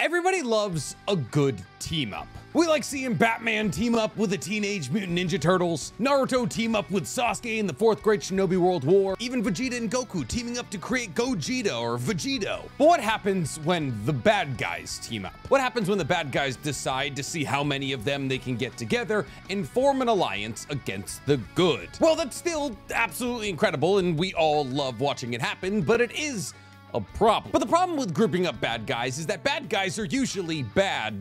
Everybody loves a good team up. We like seeing Batman team up with the Teenage Mutant Ninja Turtles, Naruto team up with Sasuke in the fourth Great Shinobi World War, even Vegeta and Goku teaming up to create Gogeta or Vegito. But what happens when the bad guys team up? What happens when the bad guys decide to see how many of them they can get together and form an alliance against the good? Well, that's still absolutely incredible and we all love watching it happen, but it is a problem. But the problem with grouping up bad guys is that bad guys are usually bad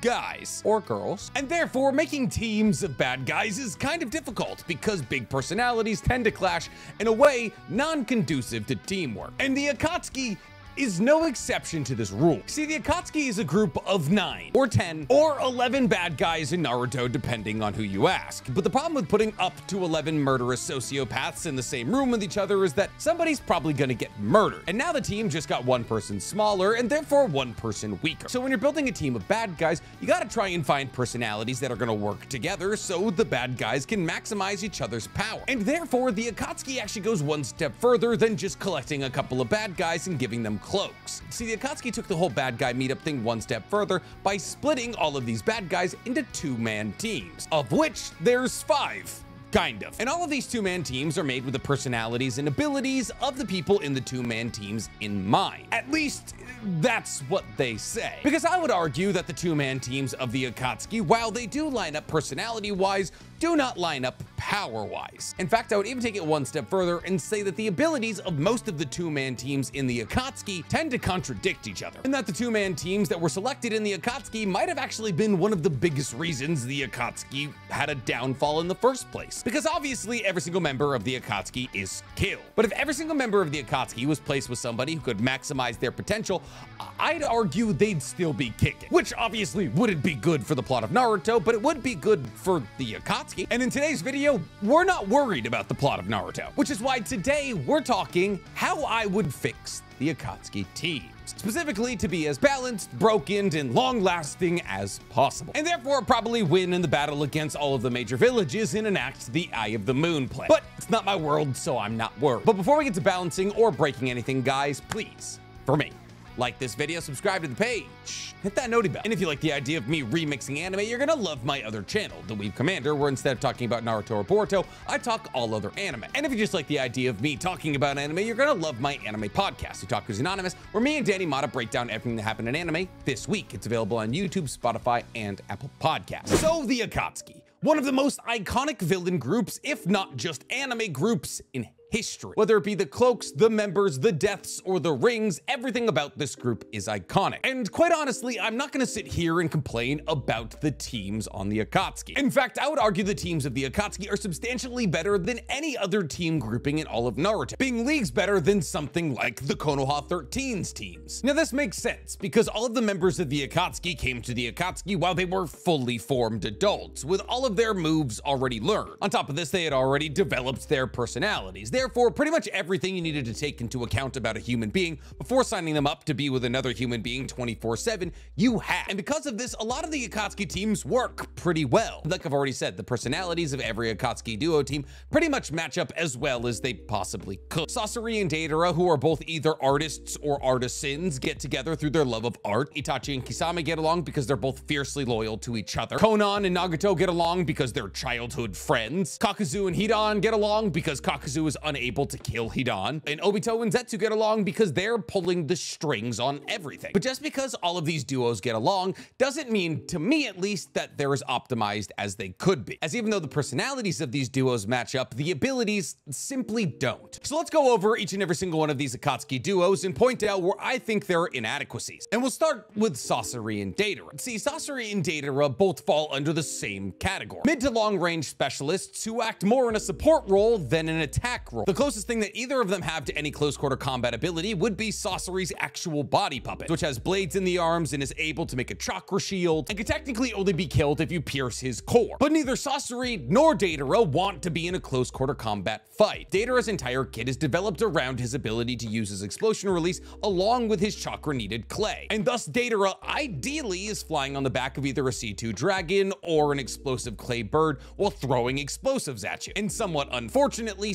guys or girls. And therefore, making teams of bad guys is kind of difficult because big personalities tend to clash in a way non-conducive to teamwork. And the Akatsuki is no exception to this rule. See, the Akatsuki is a group of 9, or 10, or 11 bad guys in Naruto, depending on who you ask. But the problem with putting up to 11 murderous sociopaths in the same room with each other is that somebody's probably gonna get murdered. And now the team just got one person smaller, and therefore one person weaker. So when you're building a team of bad guys, you gotta try and find personalities that are gonna work together so the bad guys can maximize each other's power. And therefore, the Akatsuki actually goes one step further than just collecting a couple of bad guys and giving them cloaks. See, the Akatsuki took the whole bad guy meetup thing one step further by splitting all of these bad guys into two-man teams, of which there's five. Kind of. And all of these two-man teams are made with the personalities and abilities of the people in the two-man teams in mind. At least, that's what they say. Because I would argue that the two-man teams of the Akatsuki, while they do line up personality-wise, do not line up power-wise. In fact, I would even take it one step further and say that the abilities of most of the two-man teams in the Akatsuki tend to contradict each other, and that the two-man teams that were selected in the Akatsuki might have actually been one of the biggest reasons the Akatsuki had a downfall in the first place. Because obviously, every single member of the Akatsuki is killed. But if every single member of the Akatsuki was placed with somebody who could maximize their potential, I'd argue they'd still be kicking. Which obviously wouldn't be good for the plot of Naruto, but it would be good for the Akatsuki. And in today's video, we're not worried about the plot of Naruto, which is why today we're talking how I would fix the Akatsuki team specifically to be as balanced, broken, and long-lasting as possible, and therefore probably win in the battle against all of the major villages and enact the Eye of the Moon plan. But it's not my world, so I'm not worried. But before we get to balancing or breaking anything, guys, please, for me, like this video, subscribe to the page, hit that noti bell. And if you like the idea of me remixing anime, you're gonna love my other channel, The Weeb Commander, where instead of talking about Naruto or Boruto, I talk all other anime. And if you just like the idea of me talking about anime, you're gonna love my anime podcast, Otaku's Anonymous, where me and Danny Mata break down everything that happened in anime this week. It's available on YouTube, Spotify, and Apple Podcasts. So the Akatsuki, one of the most iconic villain groups, if not just anime groups in history. Whether it be the cloaks, the members, the deaths, or the rings, everything about this group is iconic. And quite honestly, I'm not gonna sit here and complain about the teams on the Akatsuki. In fact, I would argue the teams of the Akatsuki are substantially better than any other team grouping in all of Naruto, being leagues better than something like the Konoha 13's teams. Now this makes sense, because all of the members of the Akatsuki came to the Akatsuki while they were fully formed adults, with all of their moves already learned. On top of this, they had already developed their personalities, therefore pretty much everything you needed to take into account about a human being before signing them up to be with another human being 24-7, you had. And because of this, a lot of the Akatsuki teams work pretty well. Like I've already said, the personalities of every Akatsuki duo team pretty much match up as well as they possibly could. Sasori and Deidara, who are both either artists or artisans, get together through their love of art. Itachi and Kisame get along because they're both fiercely loyal to each other. Konan and Nagato get along because they're childhood friends. Kakuzu and Hidan get along because Kakuzu is unable to kill Hidan. And Obito and Zetsu get along because they're pulling the strings on everything. But just because all of these duos get along doesn't mean, to me at least, that they're as optimized as they could be. As even though the personalities of these duos match up, the abilities simply don't. So let's go over each and every single one of these Akatsuki duos and point out where I think there are inadequacies. And we'll start with Sasori and Deidara. See, Sasori and Deidara both fall under the same category. Mid to long range specialists who act more in a support role than an attack role. The closest thing that either of them have to any close quarter combat ability would be Sasori's actual body puppet, which has blades in the arms and is able to make a chakra shield, and could technically only be killed if you pierce his core. But neither Sasori nor Deidara want to be in a close quarter combat fight. Deidara's entire kit is developed around his ability to use his explosion release along with his chakra kneaded clay, and thus Deidara ideally is flying on the back of either a C2 dragon or an explosive clay bird while throwing explosives at you. And somewhat unfortunately,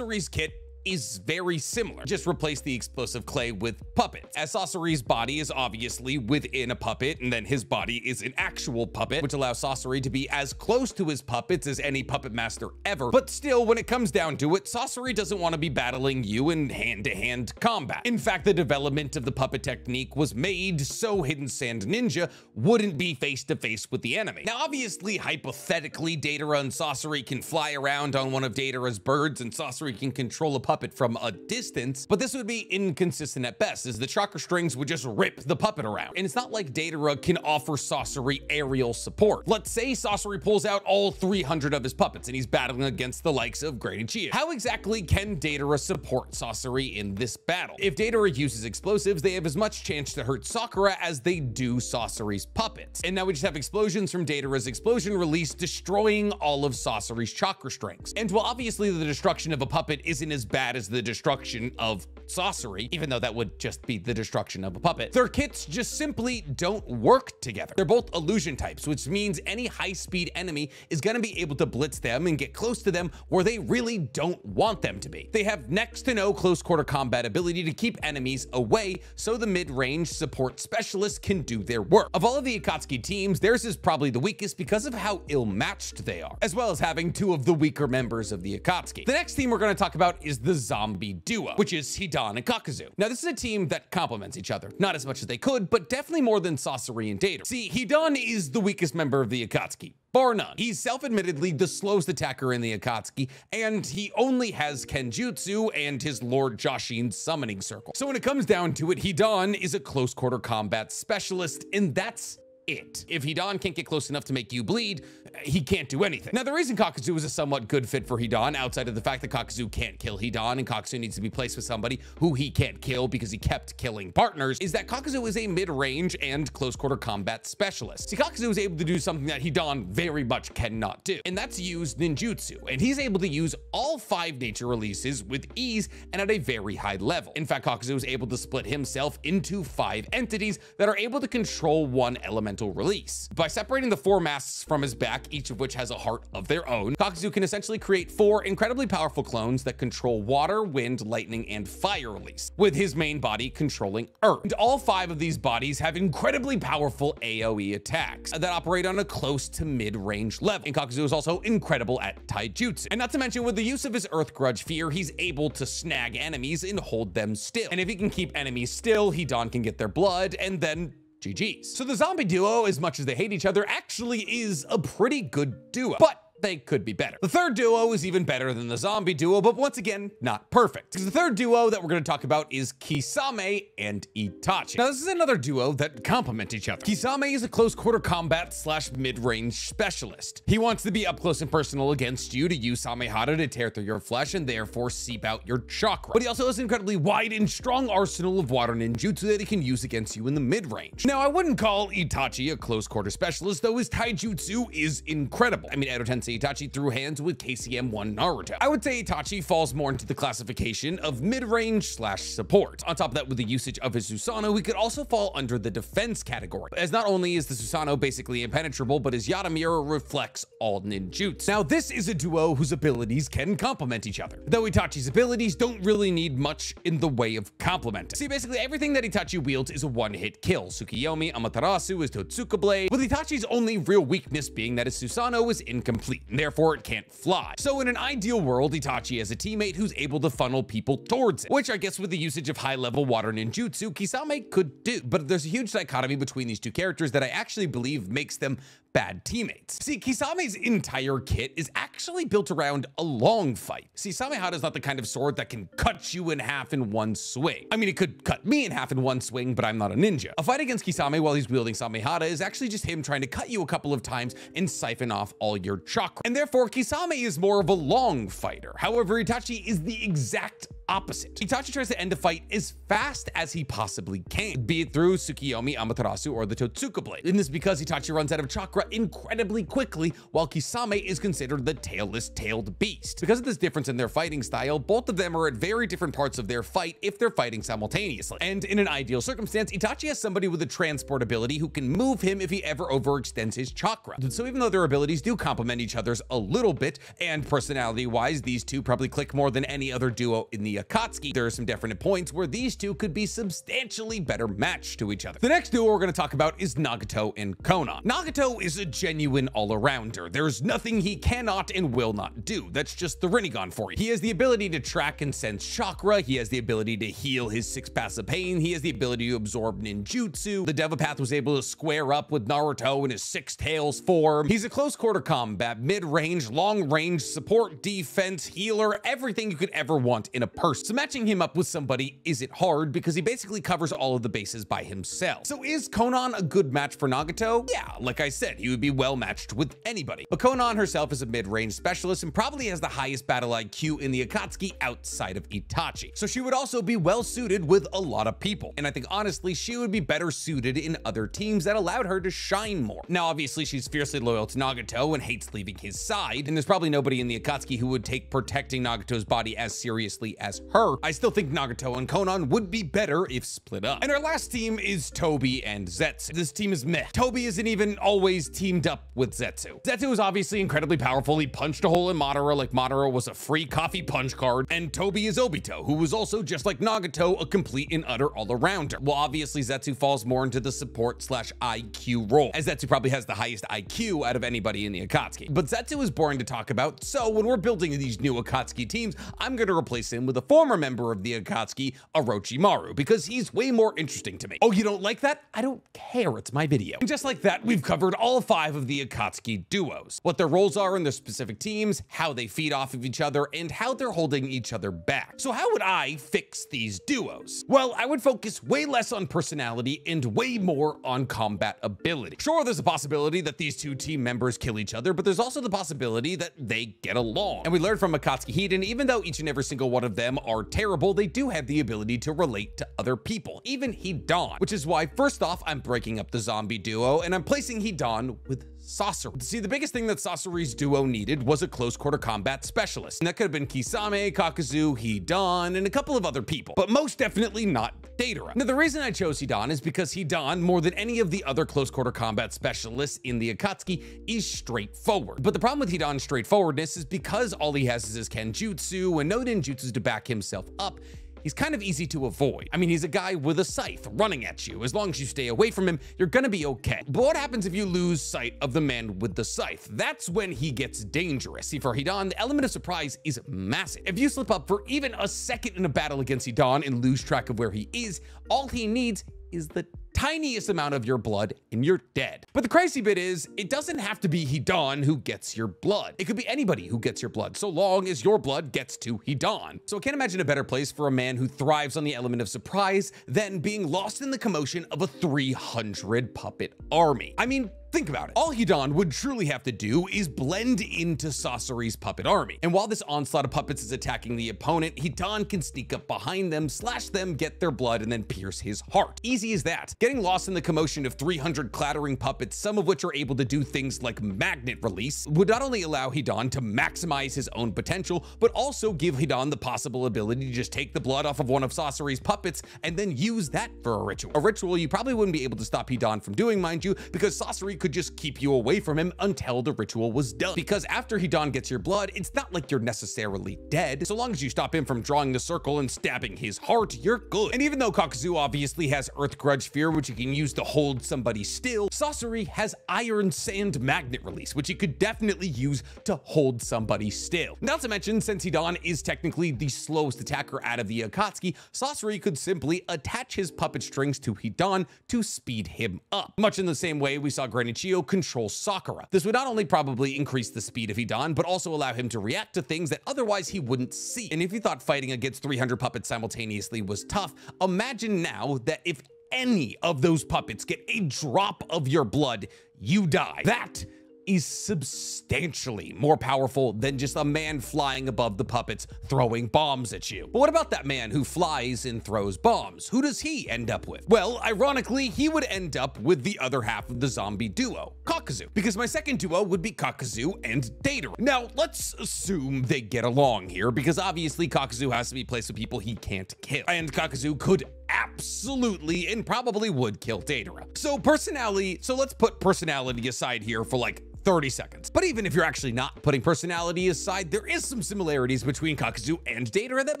Sasori's kit is very similar. Just replace the explosive clay with puppets. As Sasori's body is obviously within a puppet, and then his body is an actual puppet, which allows Sasori to be as close to his puppets as any puppet master ever. But still, when it comes down to it, Sasori doesn't want to be battling you in hand-to-hand -hand combat. In fact, the development of the puppet technique was made so Hidden Sand Ninja wouldn't be face-to-face -face with the enemy. Now, obviously, hypothetically, Deidara and Sasori can fly around on one of Deidara's birds, and Sasori can control a puppet from a distance, but this would be inconsistent at best, as the chakra strings would just rip the puppet around. And it's not like Deidara can offer Sasori aerial support. Let's say Sasori pulls out all 300 of his puppets and he's battling against the likes of Great Uchiha. How exactly can Deidara support Sasori in this battle? If Deidara uses explosives, they have as much chance to hurt Sakura as they do Sasori's puppets. And now we just have explosions from Deidara's explosion release destroying all of Sasori's chakra strings. And while obviously the destruction of a puppet isn't as bad bad as the destruction of Sasori, even though that would just be the destruction of a puppet. Their kits just simply don't work together. They're both illusion types, which means any high-speed enemy is going to be able to blitz them and get close to them where they really don't want them to be. They have next to no close quarter combat ability to keep enemies away, so the mid-range support specialists can do their work. Of all of the Akatsuki teams, theirs is probably the weakest because of how ill-matched they are, as well as having two of the weaker members of the Akatsuki. The next team we're going to talk about is the zombie duo, which is And Kakuzu. Now, this is a team that complements each other, not as much as they could, but definitely more than Sasori and Deidara. See, Hidan is the weakest member of the Akatsuki, bar none. He's self-admittedly the slowest attacker in the Akatsuki, and he only has Kenjutsu and his Lord Jashin's summoning circle. So when it comes down to it, Hidan is a close quarter combat specialist, and that's it. If Hidan can't get close enough to make you bleed, he can't do anything. Now, the reason Kakuzu is a somewhat good fit for Hidan, outside of the fact that Kakuzu can't kill Hidan and Kakuzu needs to be placed with somebody who he can't kill because he kept killing partners, is that Kakuzu is a mid-range and close-quarter combat specialist. See, Kakuzu is able to do something that Hidan very much cannot do, and that's use ninjutsu, and he's able to use all five nature releases with ease and at a very high level. In fact, Kakuzu is able to split himself into five entities that are able to control one elemental release. By separating the four masks from his back, each of which has a heart of their own. Kakuzu can essentially create four incredibly powerful clones that control water, wind, lightning, and fire release, with his main body controlling earth. And all five of these bodies have incredibly powerful AoE attacks that operate on a close to mid-range level. And Kakuzu is also incredible at taijutsu. And not to mention, with the use of his Earth Grudge Fear, he's able to snag enemies and hold them still. And if he can keep enemies still, Hidan can get their blood and then GG's. So the zombie duo, as much as they hate each other, actually is a pretty good duo. But they could be better. The third duo is even better than the zombie duo, but once again, not perfect. The third duo that we're going to talk about is Kisame and Itachi. Now, this is another duo that complement each other. Kisame is a close quarter combat slash mid-range specialist. He wants to be up close and personal against you to use Samehada to tear through your flesh and therefore seep out your chakra. But he also has an incredibly wide and strong arsenal of water ninjutsu that he can use against you in the mid-range. Now, I wouldn't call Itachi a close quarter specialist, though his taijutsu is incredible. I mean, Edo Tensei Itachi threw hands with KCM1 Naruto. I would say Itachi falls more into the classification of mid-range slash support. On top of that, with the usage of his Susanoo, he could also fall under the defense category, as not only is the Susanoo basically impenetrable, but his Yata Mirror reflects all ninjutsu. Now, this is a duo whose abilities can complement each other, though Itachi's abilities don't really need much in the way of complementing. See, basically everything that Itachi wields is a one-hit kill. Tsukiyomi Amaterasu is Totsuka Blade, with Itachi's only real weakness being that his Susanoo is incomplete and therefore it can't fly. So in an ideal world, Itachi has a teammate who's able to funnel people towards it, which I guess with the usage of high-level water ninjutsu, Kisame could do. But there's a huge dichotomy between these two characters that I actually believe makes them bad teammates. See, Kisame's entire kit is actually built around a long fight. See, Samehada is not the kind of sword that can cut you in half in one swing. I mean, it could cut me in half in one swing, but I'm not a ninja. A fight against Kisame while he's wielding Samehada is actually just him trying to cut you a couple of times and siphon off all your chakra. And therefore, Kisame is more of a long fighter. However, Itachi is the exact opposite. Itachi tries to end the fight as fast as he possibly can, be it through Tsukiyomi, Amaterasu, or the Totsuka blade. And this is because Itachi runs out of chakra incredibly quickly, while Kisame is considered the tailless tailed beast. Because of this difference in their fighting style, both of them are at very different parts of their fight if they're fighting simultaneously. And in an ideal circumstance, Itachi has somebody with a transport ability who can move him if he ever overextends his chakra. So even though their abilities do complement each other's a little bit, and personality-wise, these two probably click more than any other duo in the Akatsuki, there are some definite points where these two could be substantially better matched to each other. The next duo we're going to talk about is Nagato and Konan. Nagato is a genuine all-arounder. There's nothing he cannot and will not do. That's just the Rinnegan for you. He has the ability to track and sense chakra. He has the ability to heal his six paths of pain. He has the ability to absorb ninjutsu. The Devapath was able to square up with Naruto in his six tails form. He's a close quarter combat, mid-range, long-range, support, defense, healer, everything you could ever want in a person. So matching him up with somebody isn't hard because he basically covers all of the bases by himself. So is Konan a good match for Nagato? Yeah, like I said, he would be well matched with anybody. But Konan herself is a mid-range specialist and probably has the highest battle IQ in the Akatsuki outside of Itachi. So she would also be well suited with a lot of people. And I think honestly, she would be better suited in other teams that allowed her to shine more. Now, obviously she's fiercely loyal to Nagato and hates leaving his side. And there's probably nobody in the Akatsuki who would take protecting Nagato's body as seriously as her. I still think Nagato and Konan would be better if split up. And our last team is Toby and Zetsu. This team is meh. Toby isn't even always teamed up with Zetsu. Zetsu is obviously incredibly powerful. He punched a hole in Madara like Madara was a free coffee punch card. And Toby is Obito, who was also just like Nagato, a complete and utter all-arounder. Well, obviously Zetsu falls more into the support slash IQ role, as Zetsu probably has the highest IQ out of anybody in the Akatsuki. But Zetsu is boring to talk about, so when we're building these new Akatsuki teams, I'm gonna replace him with a former member of the Akatsuki, Orochimaru, because he's way more interesting to me. Oh, you don't like that? I don't care, it's my video. And just like that, we've covered all five of the Akatsuki duos, what their roles are in their specific teams, how they feed off of each other, and how they're holding each other back. So how would I fix these duos? Well, I would focus way less on personality and way more on combat ability. Sure, there's a possibility that these two team members kill each other, but there's also the possibility that they get along. And we learned from Akatsuki Hiden, even though each and every single one of them are terrible, they do have the ability to relate to other people, even Hidan, which is why first off, I'm breaking up the zombie duo and I'm placing Hidan with Sasori. See, the biggest thing that Sasori's duo needed was a close quarter combat specialist. And that could have been Kisame, Kakuzu, Hidan, and a couple of other people, but most definitely not Deidara. Now, the reason I chose Hidan is because Hidan, more than any of the other close quarter combat specialists in the Akatsuki, is straightforward. But the problem with Hidan's straightforwardness is because all he has is his Kenjutsu and no ninjutsus to back himself up, he's kind of easy to avoid. I mean, he's a guy with a scythe running at you. As long as you stay away from him, you're gonna be okay. But what happens if you lose sight of the man with the scythe? That's when he gets dangerous. See, for Hidan, the element of surprise is massive. If you slip up for even a second in a battle against Hidan and lose track of where he is, all he needs is the tiniest amount of your blood and you're dead. But the crazy bit is, it doesn't have to be Hidan who gets your blood. It could be anybody who gets your blood, so long as your blood gets to Hidan. So I can't imagine a better place for a man who thrives on the element of surprise than being lost in the commotion of a 300 puppet army. I mean, Think about it. All Hidan would truly have to do is blend into Sasori's puppet army. And while this onslaught of puppets is attacking the opponent, Hidan can sneak up behind them, slash them, get their blood, and then pierce his heart. Easy as that. Getting lost in the commotion of 300 clattering puppets, some of which are able to do things like magnet release, would not only allow Hidan to maximize his own potential, but also give Hidan the possible ability to just take the blood off of one of Sasori's puppets and then use that for a ritual. A ritual you probably wouldn't be able to stop Hidan from doing, mind you, because Sasori could just keep you away from him until the ritual was done. Because after Hidan gets your blood, it's not like you're necessarily dead. So long as you stop him from drawing the circle and stabbing his heart, you're good. And even though Kakuzu obviously has Earth Grudge Fear, which he can use to hold somebody still, Sasori has Iron Sand Magnet Release, which he could definitely use to hold somebody still. Not to mention, since Hidan is technically the slowest attacker out of the Akatsuki, Sasori could simply attach his puppet strings to Hidan to speed him up. Much in the same way we saw Granny Chiyo control Sakura. This would not only probably increase the speed of Hidan, but also allow him to react to things that otherwise he wouldn't see. And if you thought fighting against 300 puppets simultaneously was tough, imagine now that if any of those puppets get a drop of your blood, you die. That is substantially more powerful than just a man flying above the puppets throwing bombs at you. But what about that man who flies and throws bombs? Who does he end up with? Well, ironically, he would end up with the other half of the zombie duo, Kakuzu, because my second duo would be Kakuzu and Deidara. Now, let's assume they get along here, because obviously Kakuzu has to be placed with people he can't kill, and Kakuzu could absolutely and probably would kill Deidara. So personality, so let's put personality aside here for like 30 seconds. But even if you're actually not putting personality aside, there is some similarities between Kakuzu and Deidara that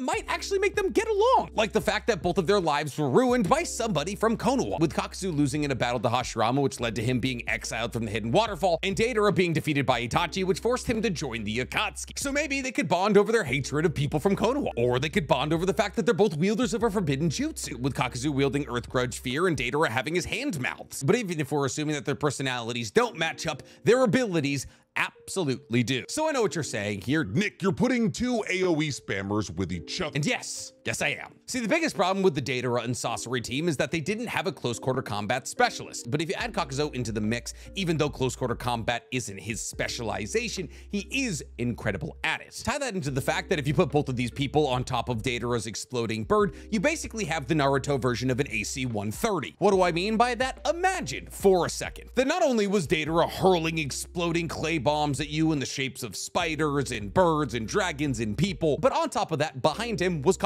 might actually make them get along. Like the fact that both of their lives were ruined by somebody from Konoha, with Kakuzu losing in a battle to Hashirama, which led to him being exiled from the Hidden Waterfall, and Deidara being defeated by Itachi, which forced him to join the Akatsuki. So maybe they could bond over their hatred of people from Konoha, or they could bond over the fact that they're both wielders of a forbidden jutsu, with Kakuzu wielding Earth Grudge Fear and Deidara having his hand mouths. But even if we're assuming that their personalities don't match up, their abilities absolutely do. So I know what you're saying here. Nick, you're putting two AoE spammers with each other. And yes, yes I am. See, the biggest problem with the Deidara and Sasori team is that they didn't have a close quarter combat specialist. But if you add Kakuzu into the mix, even though close quarter combat isn't his specialization, he is incredible at it. Tie that into the fact that if you put both of these people on top of Deidara's exploding bird, you basically have the Naruto version of an AC-130. What do I mean by that? Imagine, for a second, that not only was Deidara hurling exploding clay bombs at you in the shapes of spiders and birds and dragons and people. But on top of that, behind him was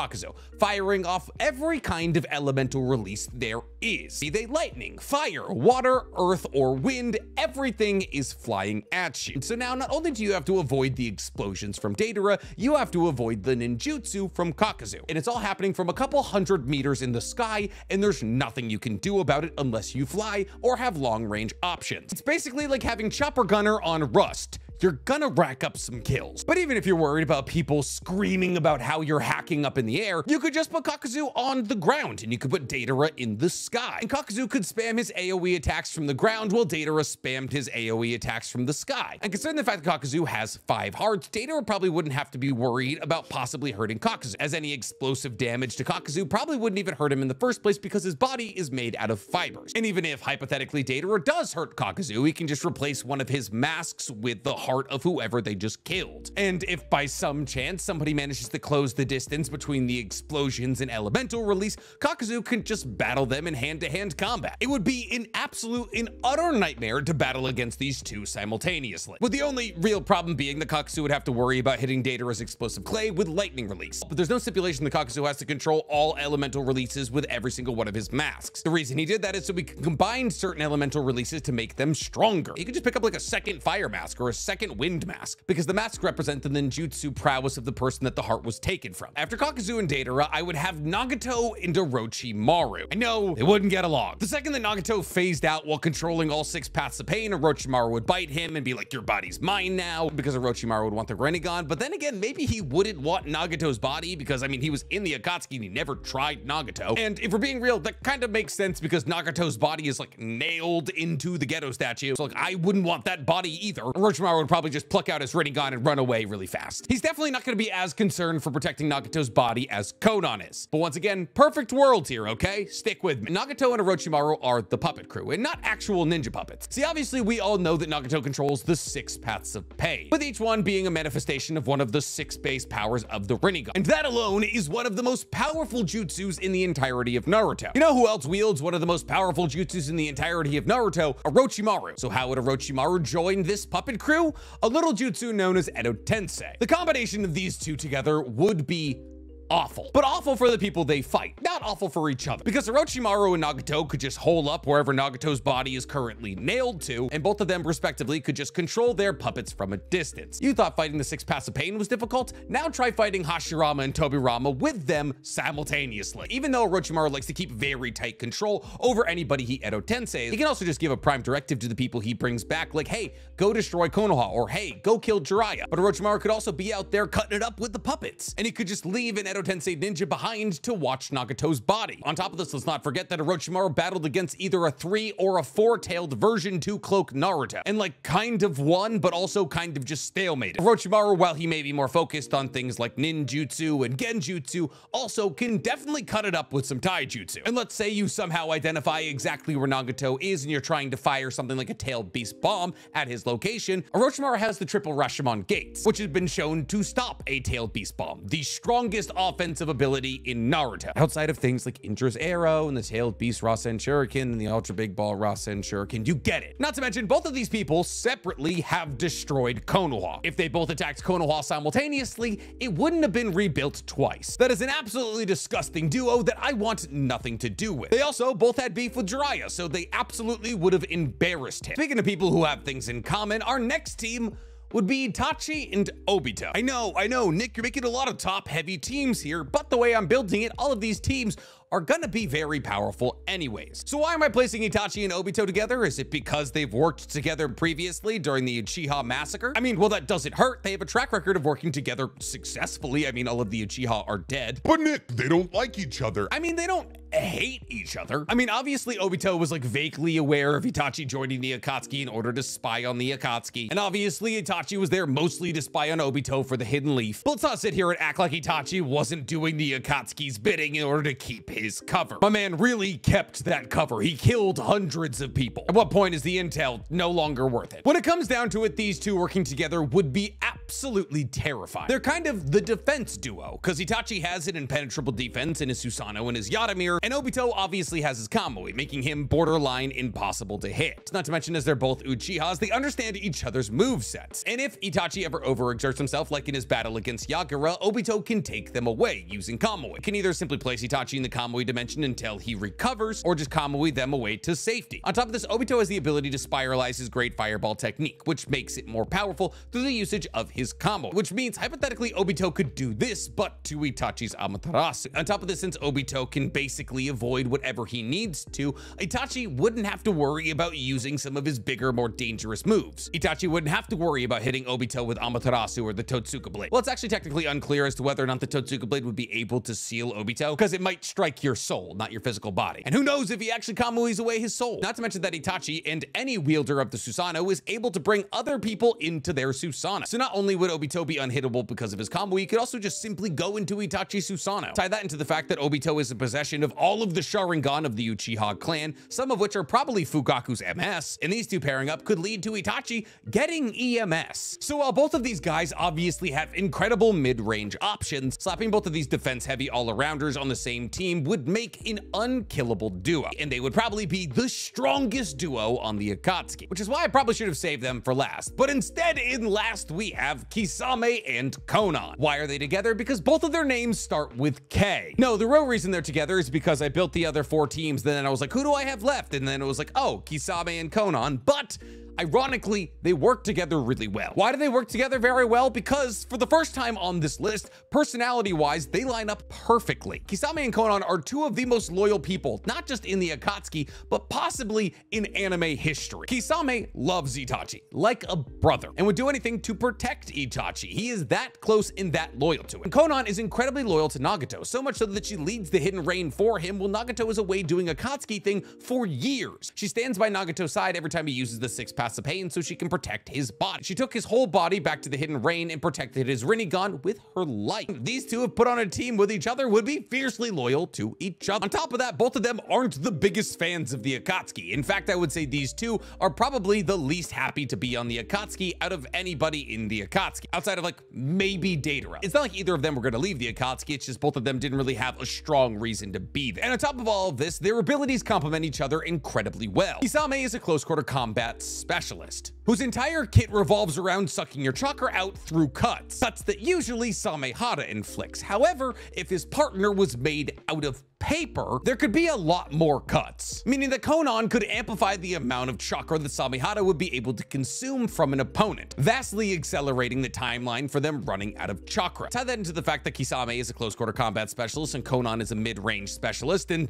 Firing off every kind of elemental release there is. Be they lightning, fire, water, earth, or wind, everything is flying at you. So now not only do you have to avoid the explosions from Deidara, you have to avoid the ninjutsu from Kakuzu. And it's all happening from a couple hundred meters in the sky, and there's nothing you can do about it unless you fly or have long range options. It's basically like having Chopper Gunner on Rust you're gonna rack up some kills. But even if you're worried about people screaming about how you're hacking up in the air, you could just put Kakuzu on the ground and you could put Deidara in the sky. And Kakuzu could spam his AoE attacks from the ground while Deidara spammed his AoE attacks from the sky. And considering the fact that Kakuzu has five hearts, Deidara probably wouldn't have to be worried about possibly hurting Kakuzu, as any explosive damage to Kakuzu probably wouldn't even hurt him in the first place because his body is made out of fibers. And even if hypothetically Deidara does hurt Kakuzu, he can just replace one of his masks with the heart of whoever they just killed. And if by some chance somebody manages to close the distance between the explosions and elemental release, Kakuzu can just battle them in hand-to-hand -hand combat. It would be an absolute and utter nightmare to battle against these two simultaneously. With the only real problem being that Kakuzu would have to worry about hitting Deidara's explosive clay with lightning release. But there's no stipulation that Kakuzu has to control all elemental releases with every single one of his masks. The reason he did that is so we can combine certain elemental releases to make them stronger. He could just pick up like a second fire mask or a second second wind mask, because the mask represent the ninjutsu prowess of the person that the heart was taken from. After Kakuzu and Deidara, I would have Nagato and Orochimaru. I know, they wouldn't get along. The second that Nagato phased out while controlling all six paths of pain, Orochimaru would bite him and be like, your body's mine now, because Orochimaru would want the Rinnegan, but then again, maybe he wouldn't want Nagato's body, because I mean, he was in the Akatsuki and he never tried Nagato. And if we're being real, that kind of makes sense because Nagato's body is like nailed into the Gedo statue. So like, I wouldn't want that body either. Orochimaru would probably just pluck out his Rinnegan and run away really fast. He's definitely not going to be as concerned for protecting Nagato's body as Konan is. But once again, perfect worlds here, okay? Stick with me. Nagato and Orochimaru are the puppet crew, and not actual ninja puppets. See, obviously, we all know that Nagato controls the six paths of pain, with each one being a manifestation of one of the six base powers of the Rinnegan. And that alone is one of the most powerful jutsus in the entirety of Naruto. You know who else wields one of the most powerful jutsus in the entirety of Naruto? Orochimaru. So how would Orochimaru join this puppet crew? A little jutsu known as Edo Tensei. The combination of these two together would be awful. But awful for the people they fight, not awful for each other. Because Orochimaru and Nagato could just hole up wherever Nagato's body is currently nailed to, and both of them respectively could just control their puppets from a distance. You thought fighting the Six Paths of Pain was difficult? Now try fighting Hashirama and Tobirama with them simultaneously. Even though Orochimaru likes to keep very tight control over anybody he Edo Tensei, he can also just give a prime directive to the people he brings back like, hey, go destroy Konoha, or hey, go kill Jiraiya. But Orochimaru could also be out there cutting it up with the puppets, and he could just leave and Edo Tensei ninja behind to watch Nagato's body. On top of this, let's not forget that Orochimaru battled against either a three or a four-tailed version 2 cloak Naruto, and like kind of won, but also kind of just stalemated. Orochimaru, while he may be more focused on things like ninjutsu and genjutsu, also can definitely cut it up with some taijutsu. And let's say you somehow identify exactly where Nagato is and you're trying to fire something like a tailed beast bomb at his location, Orochimaru has the triple Rashomon gates, which has been shown to stop a tailed beast bomb, the strongest offensive ability in Naruto. Outside of things like Indra's arrow and the tailed beast Rasen Shuriken and the ultra big ball Rasen Shuriken, you get it. Not to mention both of these people separately have destroyed Konoha. If they both attacked Konoha simultaneously, it wouldn't have been rebuilt twice. That is an absolutely disgusting duo that I want nothing to do with. They also both had beef with Jiraiya, so they absolutely would have embarrassed him. Speaking of people who have things in common, our next team would be Itachi and Obito. I know, I know, Nick, you're making a lot of top heavy teams here, but the way I'm building it, all of these teams are gonna be very powerful anyways. So why am I placing Itachi and Obito together? Is it because they've worked together previously during the Uchiha massacre? I mean, well, that doesn't hurt. They have a track record of working together successfully. I mean, all of the Uchiha are dead. But Nick, they don't like each other. I mean, they don't hate each other. I mean, obviously Obito was like vaguely aware of Itachi joining the Akatsuki in order to spy on the Akatsuki. And obviously Itachi was there mostly to spy on Obito for the Hidden Leaf. But let's not sit here and act like Itachi wasn't doing the Akatsuki's bidding in order to keep his cover. My man really kept that cover. He killed hundreds of people. At what point is the intel no longer worth it? When it comes down to it, these two working together would be absolutely terrifying. They're kind of the defense duo, because Itachi has an impenetrable defense in his Susanoo and his Yata Mirror, and Obito obviously has his Kamui, making him borderline impossible to hit. Not to mention, as they're both Uchihas, they understand each other's move sets. And if Itachi ever overexerts himself, like in his battle against Yagura, Obito can take them away using Kamui. Can either simply place Itachi in the Kamui dimension until he recovers, or just Kamui them away to safety. On top of this, Obito has the ability to spiralize his Great Fireball technique, which makes it more powerful through the usage of his combo, which means hypothetically Obito could do this, but to Itachi's Amaterasu. On top of this, since Obito can basically avoid whatever he needs to, Itachi wouldn't have to worry about using some of his bigger, more dangerous moves. Itachi wouldn't have to worry about hitting Obito with Amaterasu or the Totsuka Blade. Well, it's actually technically unclear as to whether or not the Totsuka Blade would be able to seal Obito, because it might strike your soul, not your physical body. And who knows if he actually Kamui's away his soul. Not to mention that Itachi and any wielder of the Susanoo is able to bring other people into their Susanoo. So not only would Obito be unhittable because of his Kamui, he could also just simply go into Itachi's Susanoo. Tie that into the fact that Obito is in possession of all of the Sharingan of the Uchiha clan, some of which are probably Fugaku's MS, and these two pairing up could lead to Itachi getting EMS. So while both of these guys obviously have incredible mid-range options, slapping both of these defense-heavy all-arounders on the same team would make an unkillable duo, and they would probably be the strongest duo on the Akatsuki, which is why I probably should have saved them for last. But instead, in last, we have Kisame and Konan. Why are they together? Because both of their names start with K. No, the real reason they're together is because I built the other four teams, then I was like, who do I have left? And then it was like, oh, Kisame and Konan, but Ironically, they work together really well. Why do they work together very well? Because for the first time on this list, personality-wise, they line up perfectly. Kisame and Konan are two of the most loyal people, not just in the Akatsuki, but possibly in anime history. Kisame loves Itachi, like a brother, and would do anything to protect Itachi. He is that close and that loyal to him. And Konan is incredibly loyal to Nagato, so much so that she leads the Hidden Rain for him while Nagato is away doing Akatsuki thing for years. She stands by Nagato's side every time he uses the six pass of pain so she can protect his body. She took his whole body back to the Hidden Rain and protected his Rinnegan with her life. These two have put on a team with each other would be fiercely loyal to each other. On top of that, both of them aren't the biggest fans of the Akatsuki. In fact, I would say these two are probably the least happy to be on the Akatsuki out of anybody in the Akatsuki, outside of like maybe Deidara. It's not like either of them were going to leave the Akatsuki, it's just both of them didn't really have a strong reason to be there. And on top of all of this, their abilities complement each other incredibly well. Kisame is a close quarter combat specialist, whose entire kit revolves around sucking your chakra out through cuts, cuts that usually Samehada inflicts. However, if his partner was made out of paper, there could be a lot more cuts, meaning that Konan could amplify the amount of chakra that Samehada would be able to consume from an opponent, vastly accelerating the timeline for them running out of chakra. Tie that into the fact that Kisame is a close quarter combat specialist and Konan is a mid-range specialist, and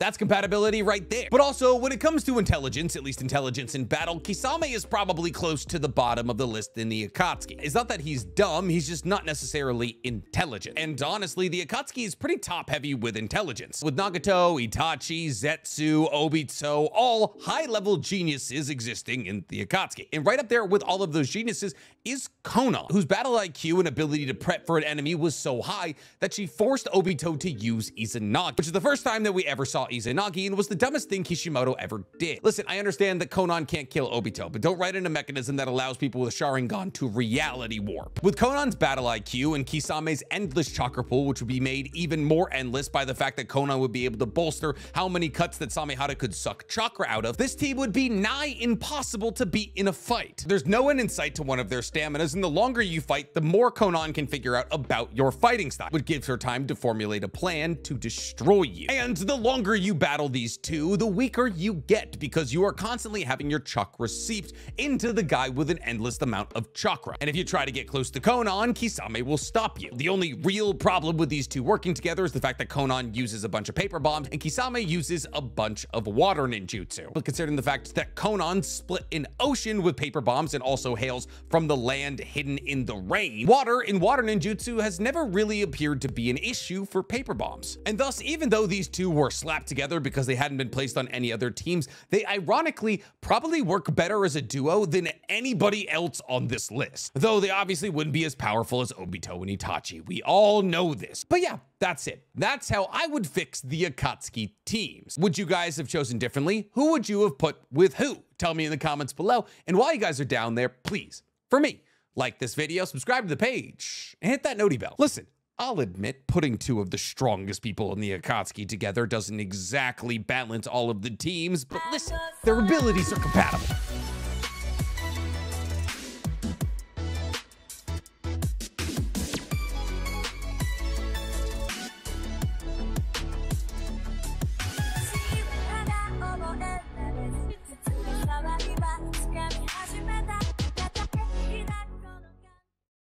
That's compatibility right there. But also, when it comes to intelligence, at least intelligence in battle, Kisame is probably close to the bottom of the list in the Akatsuki. It's not that he's dumb, he's just not necessarily intelligent. And honestly, the Akatsuki is pretty top heavy with intelligence. With Nagato, Itachi, Zetsu, Obito, all high level geniuses existing in the Akatsuki. And right up there with all of those geniuses is Konan, whose battle IQ and ability to prep for an enemy was so high that she forced Obito to use Izanagi, which is the first time that we ever saw Izanagi and was the dumbest thing Kishimoto ever did. Listen, I understand that Konan can't kill Obito, but don't write in a mechanism that allows people with Sharingan to reality warp. With Konan's battle IQ and Kisame's endless chakra pool, which would be made even more endless by the fact that Konan would be able to bolster how many cuts that Samehada could suck chakra out of, this team would be nigh impossible to beat in a fight. There's no end in sight to one of their staminas, and the longer you fight, the more Konan can figure out about your fighting style, which gives her time to formulate a plan to destroy you. And the longer you battle these two, the weaker you get because you are constantly having your chakra seeped into the guy with an endless amount of chakra. And if you try to get close to Konan, Kisame will stop you. The only real problem with these two working together is the fact that Konan uses a bunch of paper bombs and Kisame uses a bunch of water ninjutsu. But considering the fact that Konan split an ocean with paper bombs and also hails from the land hidden in the rain. Water in water ninjutsu has never really appeared to be an issue for paper bombs. And thus, even though these two were slapped together because they hadn't been placed on any other teams, they ironically probably work better as a duo than anybody else on this list. Though they obviously wouldn't be as powerful as Obito and Itachi. We all know this. But yeah, that's it. That's how I would fix the Akatsuki teams. Would you guys have chosen differently? Who would you have put with who? Tell me in the comments below. And while you guys are down there, please, for me, like this video, subscribe to the page, and hit that noti bell. Listen, I'll admit putting two of the strongest people in the Akatsuki together doesn't exactly balance all of the teams, but listen, their abilities are compatible.